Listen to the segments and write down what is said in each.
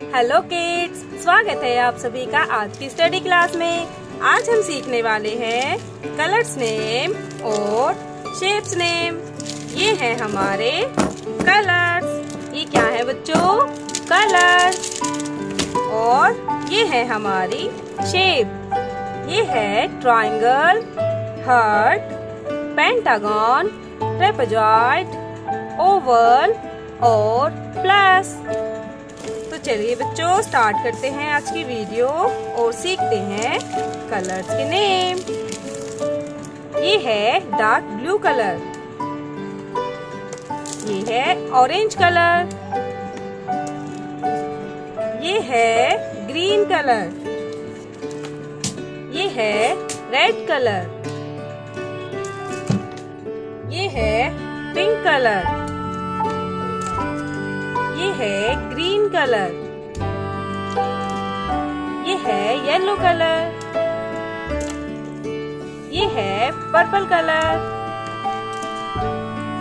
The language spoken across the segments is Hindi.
हेलो किड्स स्वागत है आप सभी का आज की स्टडी क्लास में। आज हम सीखने वाले हैं कलर्स नेम और शेप्स नेम ये है हमारे कलर्स ये क्या है बच्चों? कलर्स और ये है हमारी शेप ये है triangle heart pentagon trapezoid oval और प्लस चलिए बच्चों स्टार्ट करते हैं आज की वीडियो और सीखते हैं कलर्स के नेम ये है डार्क ब्लू कलर ये है ऑरेंज कलर ये है ग्रीन कलर ये है रेड कलर ये है पिंक कलर ये है ग्रीन कलर है येलो कलर ये है पर्पल कलर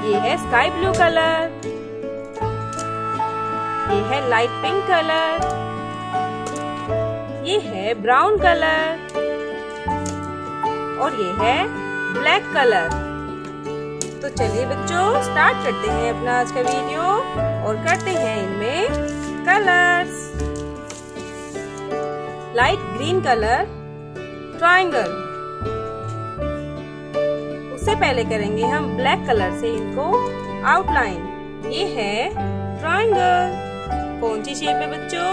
ये है स्काई ब्लू कलर ये है लाइट पिंक कलर ये है ब्राउन कलर और ये है ब्लैक कलर तो चलिए बच्चों स्टार्ट करते हैं अपना आज का वीडियो और करते हैं इनमें colours light green colour triangle उससे पहले करेंगे हम ब्लैक कलर से इनको आउटलाइन ये है ट्रायंगल कौन सी शेप है बच्चों?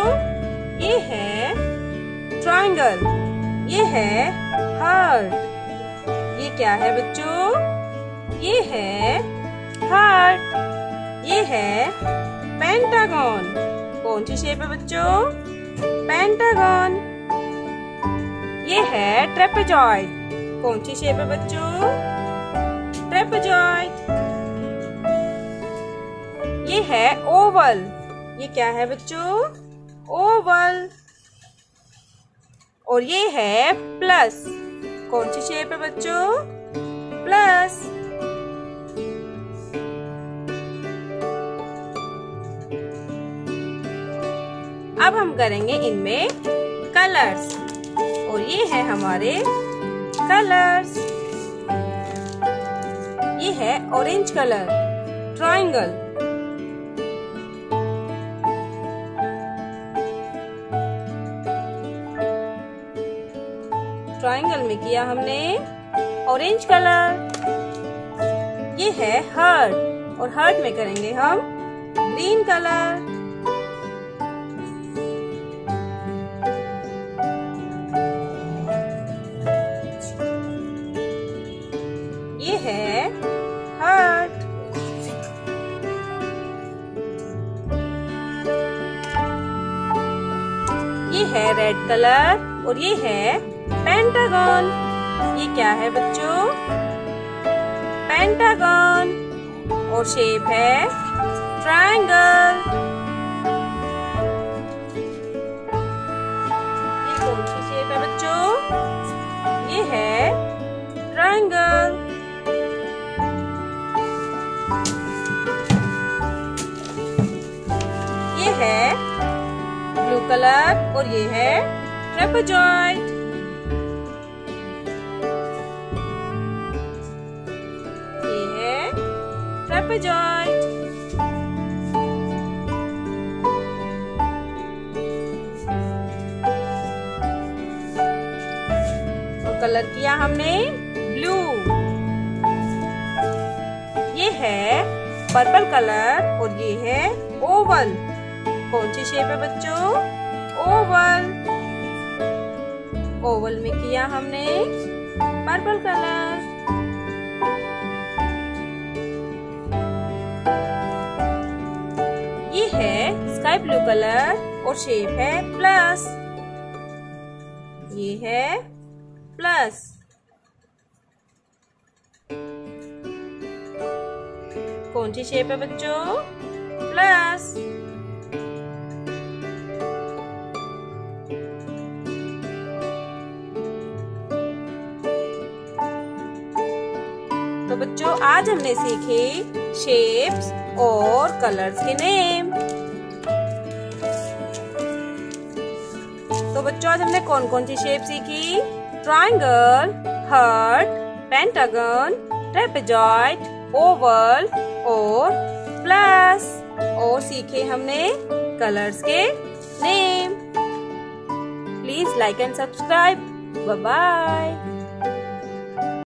ये है ट्रायंगल ये है हार्ट ये क्या है बच्चों? ये है हार्ट ये है पेंटागन कौन सी शेप है बच्चों? पेंटागन ये है ट्रेपेजॉइड कौन सी शेप है बच्चों? ट्रेपेजॉइड ये है ओवल। ये क्या है बच्चों? ओवल। और ये है प्लस। कौन सी शेप है बच्चों? प्लस। अब हम करेंगे इनमें कलर्स। और ये है हमारे कलर्स ये है ऑरेंज कलर ट्राइंगल ट्राइंगल में किया हमने ऑरेंज कलर ये है हर्ट और हर्ट में करेंगे हम ग्रीन कलर है रेड कलर और ये है पेंटागन ये क्या है बच्चों? पेंटागन और शेप है ट्रायंगल ये कौन सी शेप है बच्चों? ये है ट्रायंगल कलर और ये है ट्रेपेजॉइड। ये है कलर किया हमने ब्लू। ये है पर्पल कलर और ये है ओवल। कौन सी शेप है बच्चों? ओवल। ओवल में किया हमने पर्पल कलर। ये है स्काई ब्लू कलर और शेप है प्लस। ये है प्लस। कौन सी शेप है बच्चों? प्लस। तो बच्चों, आज हमने सीखे शेप्स और कलर्स के नेम तो बच्चों, आज हमने कौन कौन सी शेप सीखी? Triangle heart pentagon trapezoid oval और प्लस और सीखे हमने कलर्स के name please like and subscribe bye